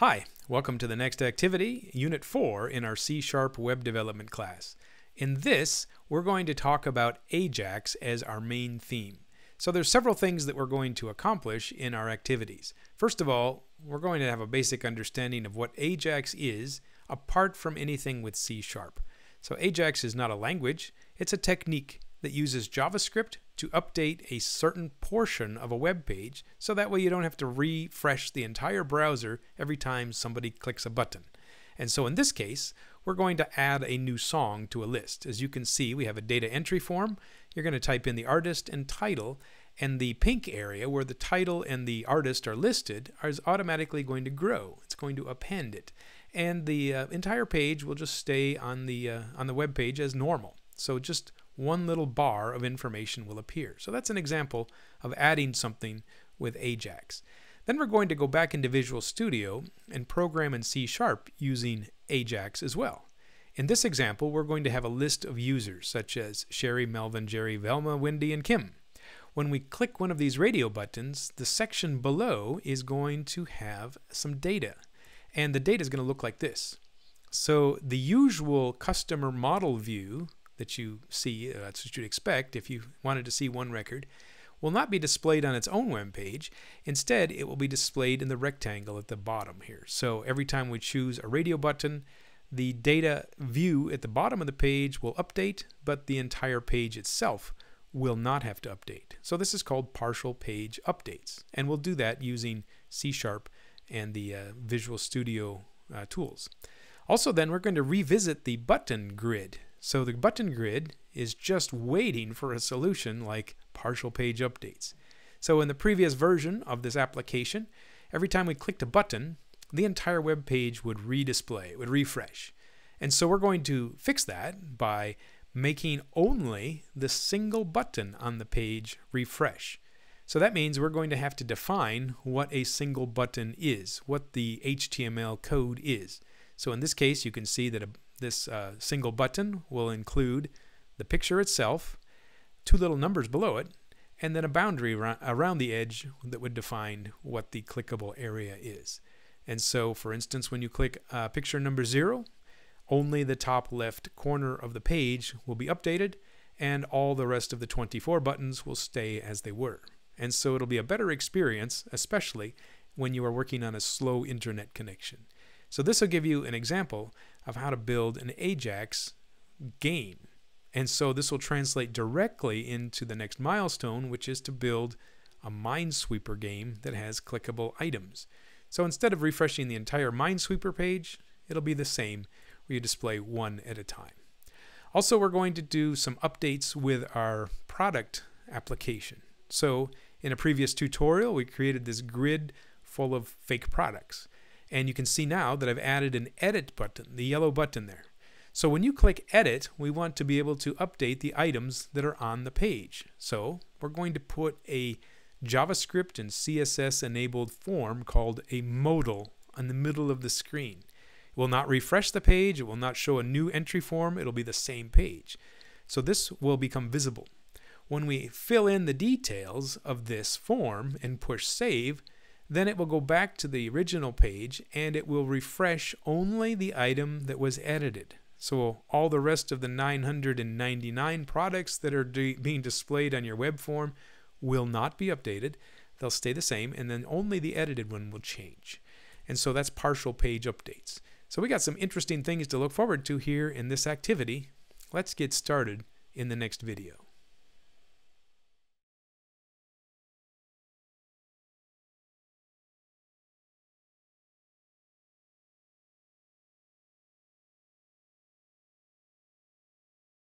Hi, welcome to the next activity, Unit 4 in our C-Sharp Web Development class. In this, we're going to talk about Ajax as our main theme. So there's several things that we're going to accomplish in our activities. First of all, we're going to have a basic understanding of what Ajax is apart from anything with C-Sharp. So Ajax is not a language, it's a technique that uses JavaScript to update a certain portion of a web page so that way you don't have to refresh the entire browser every time somebody clicks a button. And so in this case, we're going to add a new song to a list. As you can see, we have a data entry form. You're going to type in the artist and title, and the pink area where the title and the artist are listed is automatically going to grow. It's going to append it. And the uh, entire page will just stay on the, uh, on the web page as normal. So just one little bar of information will appear. So that's an example of adding something with Ajax. Then we're going to go back into Visual Studio and program in C Sharp using Ajax as well. In this example, we're going to have a list of users such as Sherry, Melvin, Jerry, Velma, Wendy, and Kim. When we click one of these radio buttons, the section below is going to have some data. And the data is going to look like this. So the usual customer model view that you see, uh, that's what you'd expect if you wanted to see one record, will not be displayed on its own web page. Instead, it will be displayed in the rectangle at the bottom here. So every time we choose a radio button, the data view at the bottom of the page will update, but the entire page itself will not have to update. So this is called partial page updates, and we'll do that using C Sharp and the uh, Visual Studio uh, tools. Also then, we're going to revisit the button grid. So the button grid is just waiting for a solution like partial page updates. So in the previous version of this application, every time we clicked a button, the entire web page would redisplay, it would refresh. And so we're going to fix that by making only the single button on the page refresh. So that means we're going to have to define what a single button is, what the HTML code is. So in this case, you can see that a this uh, single button will include the picture itself, two little numbers below it, and then a boundary around the edge that would define what the clickable area is. And so, for instance, when you click uh, picture number zero, only the top left corner of the page will be updated, and all the rest of the 24 buttons will stay as they were. And so it'll be a better experience, especially when you are working on a slow internet connection. So this will give you an example of how to build an Ajax game. And so this will translate directly into the next milestone, which is to build a Minesweeper game that has clickable items. So instead of refreshing the entire Minesweeper page, it'll be the same where you display one at a time. Also, we're going to do some updates with our product application. So in a previous tutorial, we created this grid full of fake products. And you can see now that I've added an edit button, the yellow button there. So when you click edit, we want to be able to update the items that are on the page. So we're going to put a JavaScript and CSS enabled form called a modal on the middle of the screen. It will not refresh the page, it will not show a new entry form, it'll be the same page. So this will become visible. When we fill in the details of this form and push save, then it will go back to the original page and it will refresh only the item that was edited. So all the rest of the 999 products that are being displayed on your web form will not be updated. They'll stay the same and then only the edited one will change. And so that's partial page updates. So we got some interesting things to look forward to here in this activity. Let's get started in the next video.